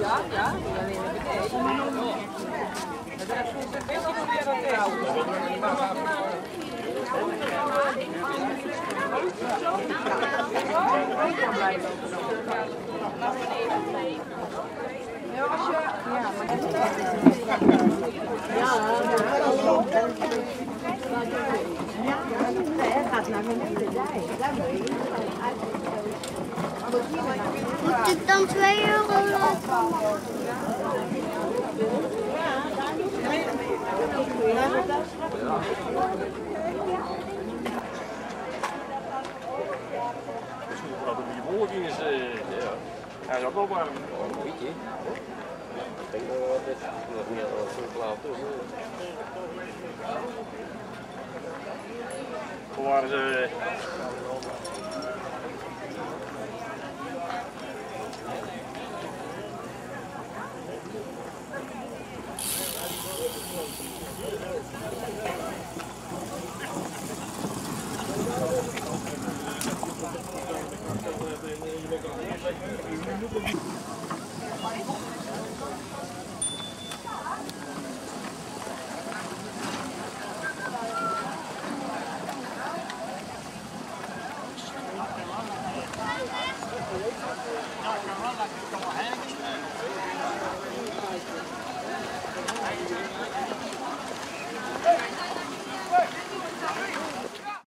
Ja, ja, naar beneden. Maar veel meer dan trouwens. Moet ik dan 2 euro laten? Dat die bewolking is, eh, ja, hij is ook wel warm. Weet je? Ik denk dat we dit nog meer tussen. Toen waren ze, Thank